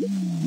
Woo!